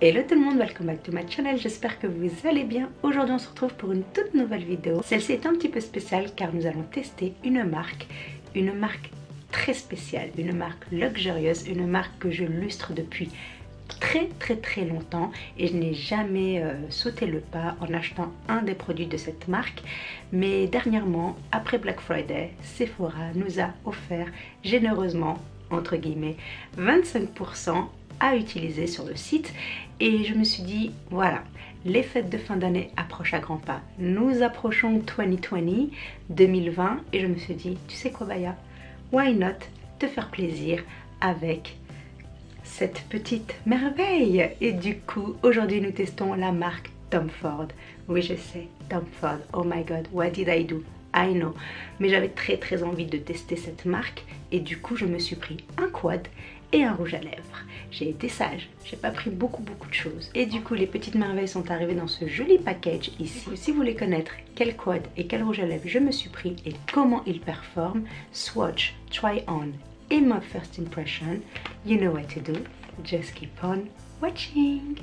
Hello tout le monde, welcome back to my channel, j'espère que vous allez bien. Aujourd'hui on se retrouve pour une toute nouvelle vidéo. Celle-ci est un petit peu spéciale car nous allons tester une marque, une marque très spéciale, une marque luxurieuse, une marque que je lustre depuis très très très longtemps et je n'ai jamais euh, sauté le pas en achetant un des produits de cette marque mais dernièrement après Black Friday Sephora nous a offert généreusement entre guillemets 25% à utiliser sur le site et je me suis dit voilà les fêtes de fin d'année approchent à grands pas. Nous approchons 2020 2020 et je me suis dit tu sais quoi Baya? Why not te faire plaisir avec cette petite merveille? Et du coup aujourd'hui nous testons la marque Tom Ford. Oui je sais Tom Ford. Oh my god what did I do? I know. Mais j'avais très très envie de tester cette marque et du coup je me suis pris un quad et un rouge à lèvres. J'ai été sage, j'ai pas pris beaucoup beaucoup de choses. Et du coup les petites merveilles sont arrivées dans ce joli package ici. Si vous voulez connaître quel quad et quel rouge à lèvres je me suis pris et comment ils performent, swatch, try on et my first impression, you know what to do, just keep on watching.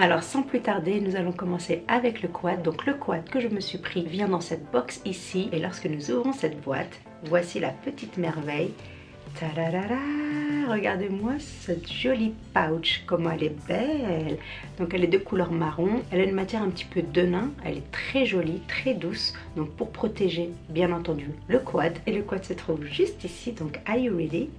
Alors sans plus tarder, nous allons commencer avec le quad. Donc le quad que je me suis pris vient dans cette box ici. Et lorsque nous ouvrons cette boîte, voici la petite merveille. Regardez-moi cette jolie pouch, comment elle est belle. Donc elle est de couleur marron, elle a une matière un petit peu denain, elle est très jolie, très douce, donc pour protéger bien entendu le quad. Et le quad se trouve juste ici, donc are you ready?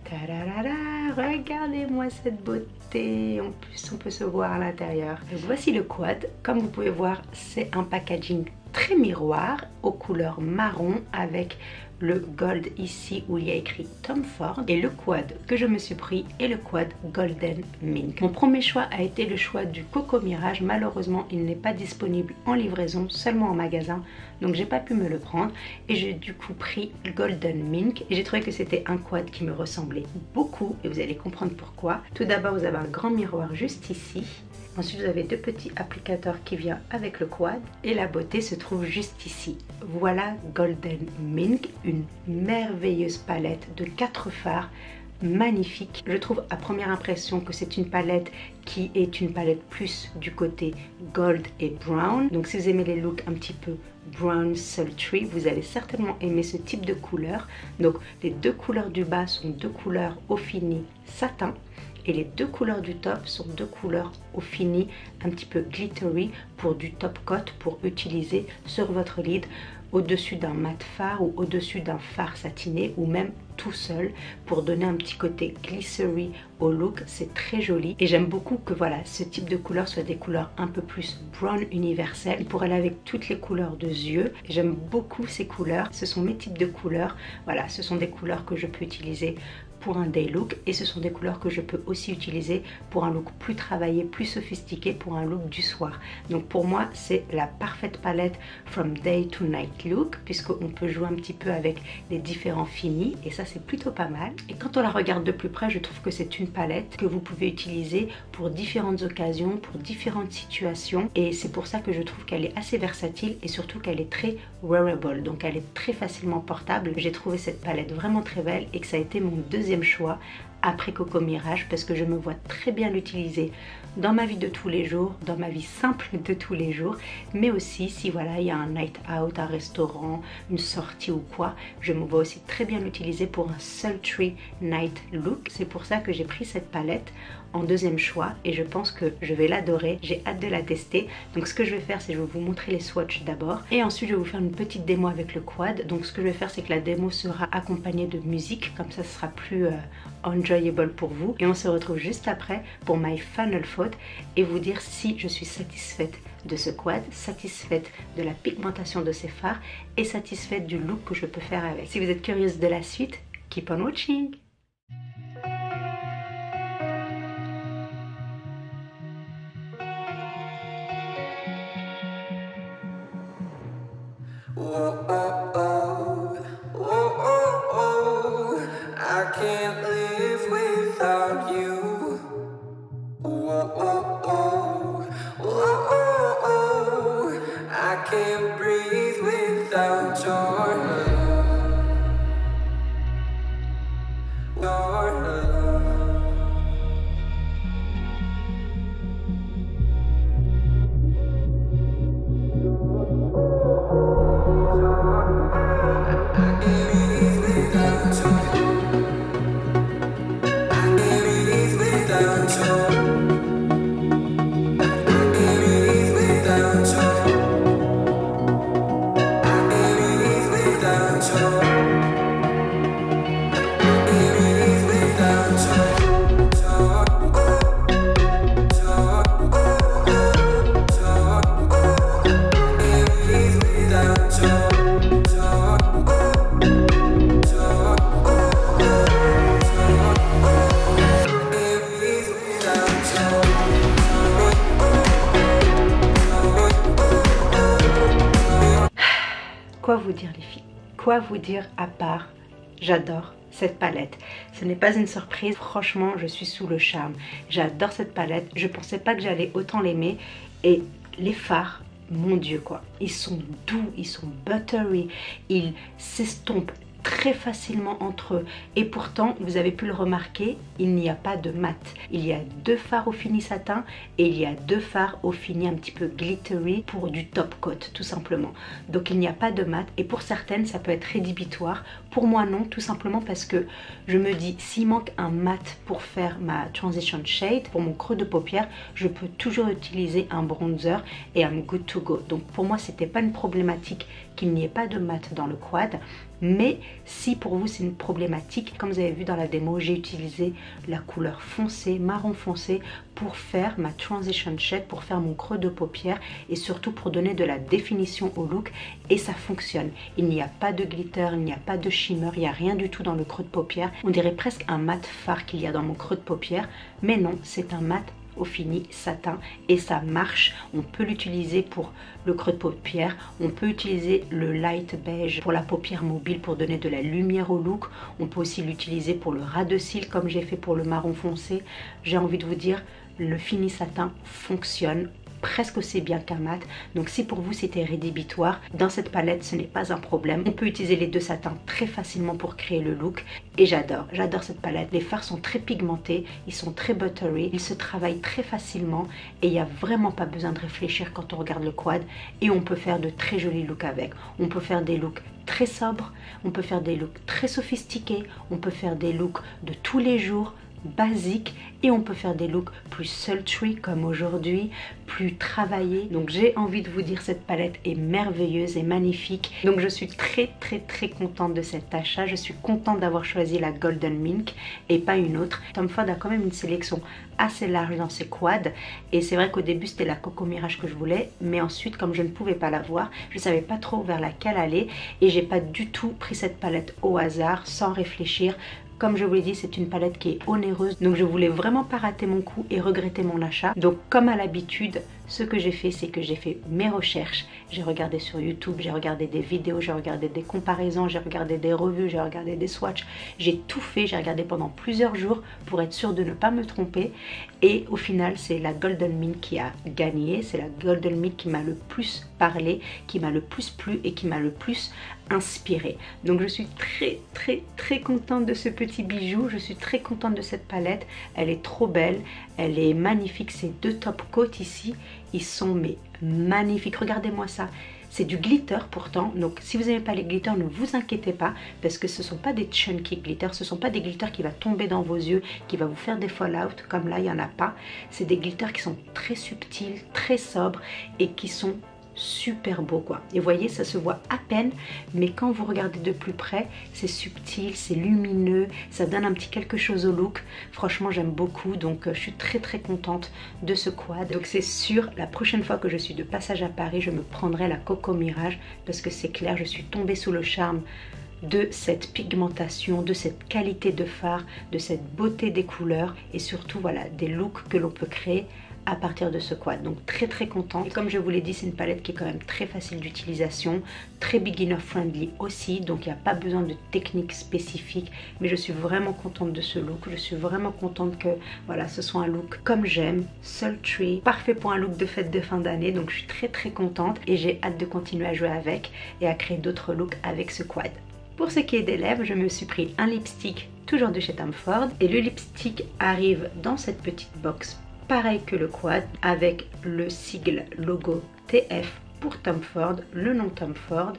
Regardez-moi cette beauté, en plus on peut se voir à l'intérieur. Voici le quad, comme vous pouvez voir c'est un packaging très miroir aux couleurs marron avec le gold ici où il y a écrit Tom Ford et le quad que je me suis pris est le quad Golden Mink. Mon premier choix a été le choix du Coco Mirage. Malheureusement, il n'est pas disponible en livraison, seulement en magasin. Donc j'ai pas pu me le prendre et j'ai du coup pris Golden Mink j'ai trouvé que c'était un quad qui me ressemblait beaucoup et vous allez comprendre pourquoi. Tout d'abord, vous avez un grand miroir juste ici Ensuite, vous avez deux petits applicateurs qui viennent avec le quad et la beauté se trouve juste ici. Voilà Golden Mink, une merveilleuse palette de quatre fards magnifique. Je trouve à première impression que c'est une palette qui est une palette plus du côté gold et brown. Donc si vous aimez les looks un petit peu brown sultry, vous allez certainement aimer ce type de couleur. Donc les deux couleurs du bas sont deux couleurs au fini satin et les deux couleurs du top sont deux couleurs au fini un petit peu glittery pour du top coat pour utiliser sur votre lid au-dessus d'un mat phare ou au-dessus d'un phare satiné ou même tout seul pour donner un petit côté glissery au look. C'est très joli. Et j'aime beaucoup que voilà ce type de couleur soit des couleurs un peu plus brown universel pour aller avec toutes les couleurs de yeux. J'aime beaucoup ces couleurs. Ce sont mes types de couleurs. Voilà ce sont des couleurs que je peux utiliser pour un day look et ce sont des couleurs que je peux aussi utiliser pour un look plus travaillé, plus sophistiqué, pour un look du soir. Donc pour moi c'est la parfaite palette from day to night look puisqu'on peut jouer un petit peu avec les différents finis et ça c'est plutôt pas mal. Et quand on la regarde de plus près je trouve que c'est une palette que vous pouvez utiliser pour différentes occasions, pour différentes situations et c'est pour ça que je trouve qu'elle est assez versatile et surtout qu'elle est très wearable donc elle est très facilement portable. J'ai trouvé cette palette vraiment très belle et que ça a été mon deuxième choix après Coco Mirage parce que je me vois très bien l'utiliser dans ma vie de tous les jours, dans ma vie simple de tous les jours, mais aussi si voilà il y a un night out, un restaurant, une sortie ou quoi, je me vois aussi très bien l'utiliser pour un sultry night look. C'est pour ça que j'ai pris cette palette en deuxième choix et je pense que je vais l'adorer. J'ai hâte de la tester. Donc ce que je vais faire c'est je vais vous montrer les swatchs d'abord et ensuite je vais vous faire une petite démo avec le quad. Donc ce que je vais faire c'est que la démo sera accompagnée de musique comme ça ce sera plus euh, enjoyable pour vous et on se retrouve juste après pour my final thought et vous dire si je suis satisfaite de ce quad, satisfaite de la pigmentation de ses phares et satisfaite du look que je peux faire avec. Si vous êtes curieuse de la suite, keep on watching Vous dire à part J'adore cette palette. Ce n'est pas une surprise, franchement je suis sous le charme. J'adore cette palette, je pensais pas que j'allais autant l'aimer et les fards, mon dieu quoi, ils sont doux, ils sont buttery, ils s'estompent très facilement entre eux. Et pourtant, vous avez pu le remarquer, il n'y a pas de mat. Il y a deux fards au fini satin et il y a deux fards au fini un petit peu glittery pour du top coat, tout simplement. Donc il n'y a pas de mat et pour certaines, ça peut être rédhibitoire. Pour moi, non, tout simplement parce que je me dis, s'il manque un mat pour faire ma transition shade, pour mon creux de paupière, je peux toujours utiliser un bronzer et un good to go. Donc pour moi, c'était pas une problématique qu'il n'y ait pas de mat dans le quad. Mais si pour vous c'est une problématique, comme vous avez vu dans la démo, j'ai utilisé la couleur foncée, marron foncé, pour faire ma transition shade, pour faire mon creux de paupière et surtout pour donner de la définition au look et ça fonctionne. Il n'y a pas de glitter, il n'y a pas de shimmer, il n'y a rien du tout dans le creux de paupière. On dirait presque un mat phare qu'il y a dans mon creux de paupière, mais non, c'est un mat fini satin et ça marche. On peut l'utiliser pour le creux de paupière, on peut utiliser le light beige pour la paupière mobile pour donner de la lumière au look. On peut aussi l'utiliser pour le ras de cils comme j'ai fait pour le marron foncé. J'ai envie de vous dire, le fini satin fonctionne presque aussi bien qu'un mat. Donc si pour vous c'était rédhibitoire, dans cette palette ce n'est pas un problème. On peut utiliser les deux satins très facilement pour créer le look. Et j'adore, j'adore cette palette. Les fards sont très pigmentés, ils sont très buttery, ils se travaillent très facilement et il n'y a vraiment pas besoin de réfléchir quand on regarde le quad. Et on peut faire de très jolis looks avec. On peut faire des looks très sobres, on peut faire des looks très sophistiqués, on peut faire des looks de tous les jours, basique et on peut faire des looks plus sultry comme aujourd'hui, plus travaillés. Donc j'ai envie de vous dire cette palette est merveilleuse et magnifique. Donc je suis très très très contente de cet achat. Je suis contente d'avoir choisi la Golden Mink et pas une autre. Tom Ford a quand même une sélection assez large dans ses quads et c'est vrai qu'au début c'était la Coco Mirage que je voulais mais ensuite comme je ne pouvais pas la voir je savais pas trop vers laquelle aller et j'ai pas du tout pris cette palette au hasard sans réfléchir comme je vous l'ai dit, c'est une palette qui est onéreuse, donc je voulais vraiment pas rater mon coup et regretter mon achat. Donc comme à l'habitude, ce que j'ai fait, c'est que j'ai fait mes recherches. J'ai regardé sur YouTube, j'ai regardé des vidéos, j'ai regardé des comparaisons, j'ai regardé des revues, j'ai regardé des swatchs. J'ai tout fait, j'ai regardé pendant plusieurs jours pour être sûre de ne pas me tromper. Et au final, c'est la Golden Mint qui a gagné. C'est la Golden Mint qui m'a le plus parlé, qui m'a le plus plu et qui m'a le plus inspiré. Donc je suis très très très contente de ce petit bijou. Je suis très contente de cette palette. Elle est trop belle. Elle est magnifique. Ces deux top coats ici, ils sont mais magnifiques. Regardez-moi ça. C'est du glitter pourtant, donc si vous n'aimez pas les glitters, ne vous inquiétez pas parce que ce ne sont pas des chunky glitters, ce ne sont pas des glitters qui vont tomber dans vos yeux, qui va vous faire des fallout, comme là il n'y en a pas. C'est des glitters qui sont très subtils, très sobres et qui sont super beau quoi. Et voyez, ça se voit à peine, mais quand vous regardez de plus près, c'est subtil, c'est lumineux, ça donne un petit quelque chose au look. Franchement, j'aime beaucoup, donc euh, je suis très très contente de ce quad. Donc c'est sûr, la prochaine fois que je suis de passage à Paris, je me prendrai la Coco Mirage, parce que c'est clair, je suis tombée sous le charme de cette pigmentation, de cette qualité de phare, de cette beauté des couleurs et surtout voilà des looks que l'on peut créer à partir de ce quad. Donc très très contente. Comme je vous l'ai dit, c'est une palette qui est quand même très facile d'utilisation, très beginner friendly aussi. Donc il n'y a pas besoin de technique spécifique. Mais je suis vraiment contente de ce look. Je suis vraiment contente que voilà, ce soit un look comme j'aime, sultry, parfait pour un look de fête de fin d'année. Donc je suis très très contente et j'ai hâte de continuer à jouer avec et à créer d'autres looks avec ce quad. Pour ce qui est des lèvres, je me suis pris un lipstick toujours de chez Tom Ford et le lipstick arrive dans cette petite box pareil que le quad avec le sigle logo TF pour Tom Ford, le nom Tom Ford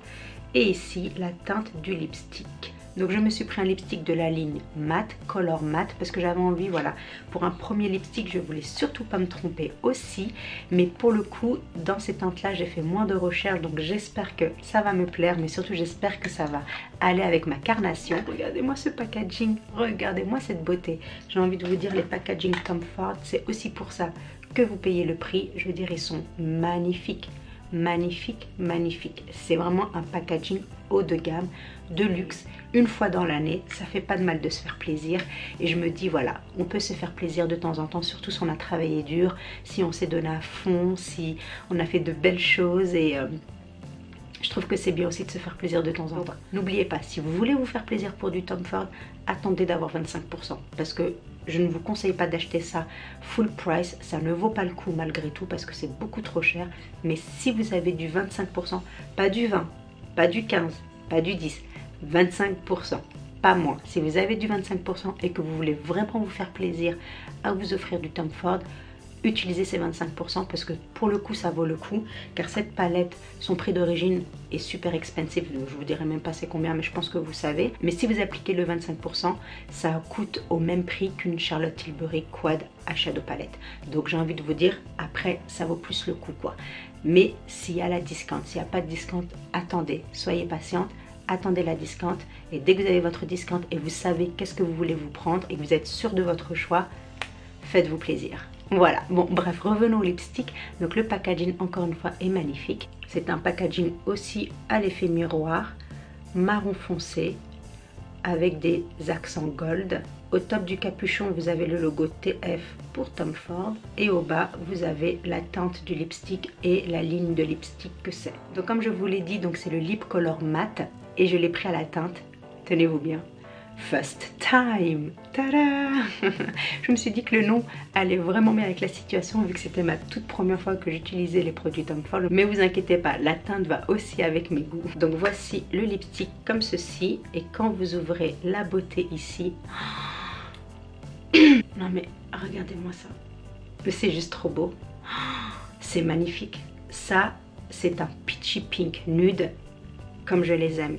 et ici la teinte du lipstick. Donc je me suis pris un lipstick de la ligne matte, color matte, parce que j'avais envie, voilà, pour un premier lipstick, je voulais surtout pas me tromper aussi. Mais pour le coup, dans ces teintes-là, j'ai fait moins de recherches, donc j'espère que ça va me plaire, mais surtout j'espère que ça va aller avec ma carnation. Regardez-moi ce packaging, regardez-moi cette beauté. J'ai envie de vous dire, les packaging Tom Ford, c'est aussi pour ça que vous payez le prix. Je veux dire, ils sont magnifiques magnifique, magnifique. C'est vraiment un packaging haut de gamme, de luxe, une fois dans l'année. Ça fait pas de mal de se faire plaisir. Et je me dis, voilà, on peut se faire plaisir de temps en temps, surtout si on a travaillé dur, si on s'est donné à fond, si on a fait de belles choses et... Euh, je trouve que c'est bien aussi de se faire plaisir de temps en temps. N'oubliez pas, si vous voulez vous faire plaisir pour du Tom Ford, attendez d'avoir 25%. Parce que je ne vous conseille pas d'acheter ça full price, ça ne vaut pas le coup malgré tout parce que c'est beaucoup trop cher. Mais si vous avez du 25%, pas du 20, pas du 15, pas du 10, 25%, pas moins. Si vous avez du 25% et que vous voulez vraiment vous faire plaisir à vous offrir du Tom Ford, utilisez ces 25% parce que pour le coup ça vaut le coup car cette palette, son prix d'origine est super expensive, je vous dirai même pas c'est combien mais je pense que vous savez. Mais si vous appliquez le 25%, ça coûte au même prix qu'une Charlotte Tilbury Quad à Shadow Palette. Donc j'ai envie de vous dire, après ça vaut plus le coup quoi. Mais s'il y a la discount, s'il n'y a pas de discount, attendez, soyez patiente attendez la discount et dès que vous avez votre discount et vous savez qu'est-ce que vous voulez vous prendre et que vous êtes sûr de votre choix, faites-vous plaisir. Voilà, bon bref, revenons au lipstick. Donc le packaging, encore une fois, est magnifique. C'est un packaging aussi à l'effet miroir, marron foncé, avec des accents gold. Au top du capuchon, vous avez le logo TF pour Tom Ford. Et au bas, vous avez la teinte du lipstick et la ligne de lipstick que c'est. Donc comme je vous l'ai dit, c'est le Lip Color Matte. Et je l'ai pris à la teinte, tenez-vous bien, First Time. Tada Je me suis dit que le nom allait vraiment bien avec la situation vu que c'était ma toute première fois que j'utilisais les produits Tom Ford. Mais vous inquiétez pas, la teinte va aussi avec mes goûts. Donc voici le lipstick comme ceci. Et quand vous ouvrez la beauté ici... Non mais regardez-moi ça. C'est juste trop beau. C'est magnifique. Ça, c'est un peachy pink nude comme je les aime.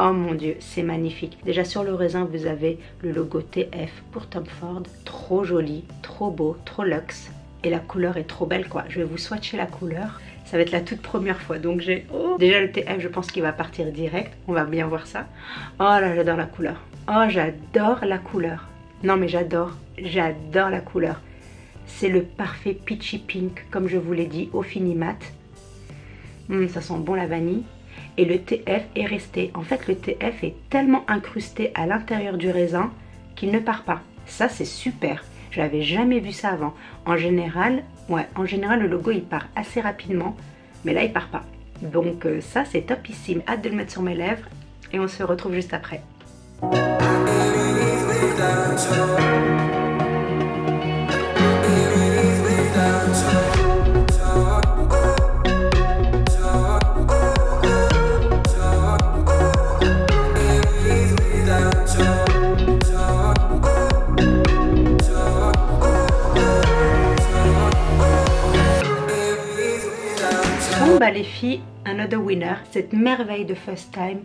Oh mon dieu, c'est magnifique. Déjà sur le raisin, vous avez le logo TF pour Tom Ford. Trop joli, trop beau, trop luxe. Et la couleur est trop belle quoi. Je vais vous swatcher la couleur. Ça va être la toute première fois. Donc j'ai... Oh Déjà le TF, je pense qu'il va partir direct. On va bien voir ça. Oh là, j'adore la couleur. Oh, j'adore la couleur. Non mais j'adore. J'adore la couleur. C'est le parfait peachy pink, comme je vous l'ai dit, au fini mat. Hum, ça sent bon la vanille et le TF est resté. En fait, le TF est tellement incrusté à l'intérieur du raisin qu'il ne part pas. Ça, c'est super. Je n'avais jamais vu ça avant. En général, ouais, en général, le logo, il part assez rapidement, mais là, il part pas. Donc euh, ça, c'est topissime. Hâte de le mettre sur mes lèvres et on se retrouve juste après. Les filles, another winner. Cette merveille de First Time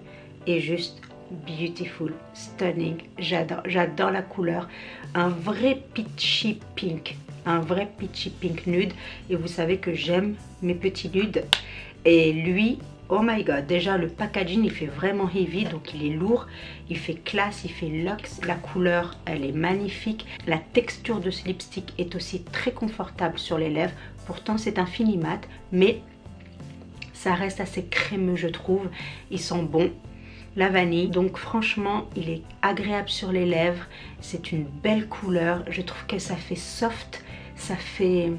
est juste beautiful, stunning. J'adore, j'adore la couleur. Un vrai peachy pink, un vrai peachy pink nude. Et vous savez que j'aime mes petits nudes. Et lui, oh my god, déjà le packaging il fait vraiment heavy, donc il est lourd. Il fait classe, il fait luxe. La couleur, elle est magnifique. La texture de ce lipstick est aussi très confortable sur les lèvres. Pourtant c'est un fini mat, mais ça reste assez crémeux je trouve. Ils sont bons. La vanille, donc franchement il est agréable sur les lèvres. C'est une belle couleur. Je trouve que ça fait soft, ça fait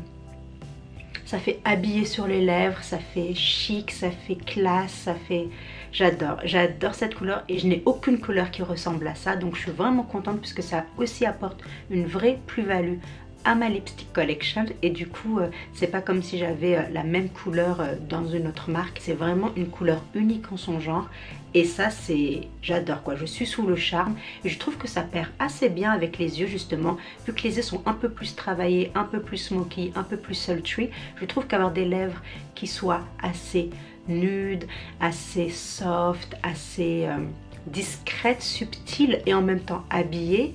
ça fait habiller sur les lèvres, ça fait chic, ça fait classe, ça fait... J'adore, j'adore cette couleur et je n'ai aucune couleur qui ressemble à ça donc je suis vraiment contente puisque ça aussi apporte une vraie plus-value à ma lipstick collection. Et du coup euh, c'est pas comme si j'avais euh, la même couleur euh, dans une autre marque. C'est vraiment une couleur unique en son genre. Et ça c'est j'adore quoi. Je suis sous le charme. Et je trouve que ça perd assez bien avec les yeux justement. Vu que les yeux sont un peu plus travaillés un peu plus smoky un peu plus sultry je trouve qu'avoir des lèvres qui soient assez nudes assez soft assez discrètes subtiles et en même temps habillées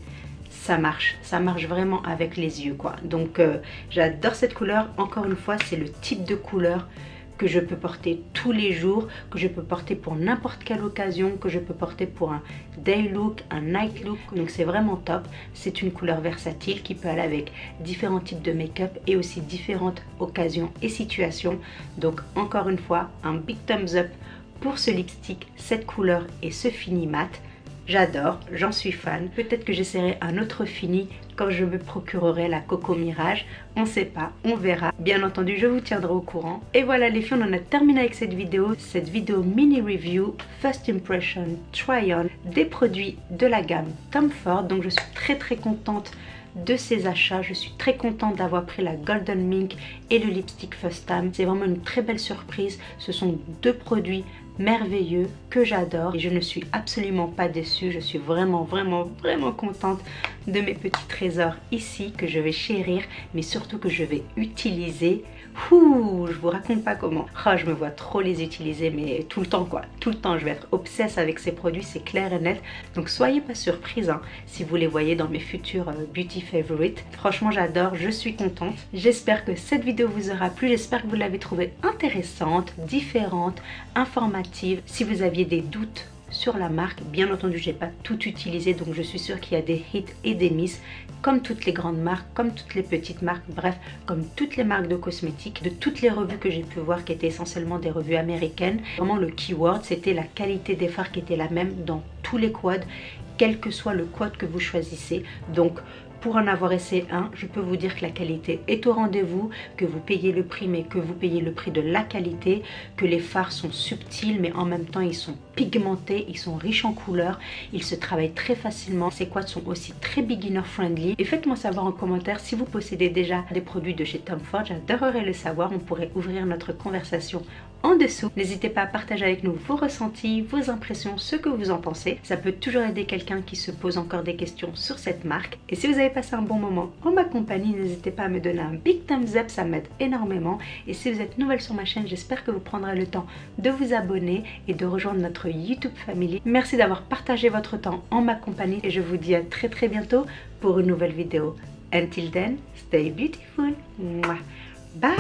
ça marche, ça marche vraiment avec les yeux quoi. Donc euh, j'adore cette couleur, encore une fois c'est le type de couleur que je peux porter tous les jours, que je peux porter pour n'importe quelle occasion, que je peux porter pour un day look, un night look. Donc c'est vraiment top. C'est une couleur versatile qui peut aller avec différents types de make-up et aussi différentes occasions et situations. Donc encore une fois, un big thumbs up pour ce lipstick, cette couleur et ce fini mat. J'adore, j'en suis fan. Peut-être que j'essaierai un autre fini quand je me procurerai la Coco Mirage. On sait pas, on verra. Bien entendu, je vous tiendrai au courant. Et voilà les filles, on en a terminé avec cette vidéo. Cette vidéo mini review, First Impression, Try On, des produits de la gamme Tom Ford. Donc je suis très très contente de ces achats. Je suis très contente d'avoir pris la Golden Mink et le lipstick First Time. C'est vraiment une très belle surprise. Ce sont deux produits merveilleux que j'adore et je ne suis absolument pas déçue. Je suis vraiment, vraiment, vraiment contente de mes petits trésors ici que je vais chérir mais surtout que je vais utiliser Ouh, je vous raconte pas comment. Oh, je me vois trop les utiliser, mais tout le temps quoi. Tout le temps, je vais être obsesse avec ces produits, c'est clair et net. Donc soyez pas surprise hein, si vous les voyez dans mes futurs euh, beauty favorites. Franchement, j'adore, je suis contente. J'espère que cette vidéo vous aura plu. J'espère que vous l'avez trouvée intéressante, différente, informative. Si vous aviez des doutes sur la marque. Bien entendu, j'ai pas tout utilisé, donc je suis sûre qu'il y a des hits et des miss, comme toutes les grandes marques, comme toutes les petites marques, bref, comme toutes les marques de cosmétiques, de toutes les revues que j'ai pu voir qui étaient essentiellement des revues américaines. Vraiment, le keyword, c'était la qualité des fards qui était la même dans tous les quads, quel que soit le quad que vous choisissez. Donc, pour en avoir essayé un, je peux vous dire que la qualité est au rendez-vous, que vous payez le prix, mais que vous payez le prix de la qualité, que les fards sont subtils, mais en même temps ils sont ils sont riches en couleurs, ils se travaillent très facilement. Ces quads sont aussi très beginner friendly. Et faites-moi savoir en commentaire si vous possédez déjà des produits de chez Tom Ford, j'adorerais le savoir, on pourrait ouvrir notre conversation en dessous. N'hésitez pas à partager avec nous vos ressentis, vos impressions, ce que vous en pensez. Ça peut toujours aider quelqu'un qui se pose encore des questions sur cette marque. Et si vous avez passé un bon moment en ma compagnie, n'hésitez pas à me donner un big thumbs up, ça m'aide énormément. Et si vous êtes nouvelle sur ma chaîne, j'espère que vous prendrez le temps de vous abonner et de rejoindre notre YouTube Family. Merci d'avoir partagé votre temps en ma compagnie et je vous dis à très très bientôt pour une nouvelle vidéo. Until then, stay beautiful. Bye.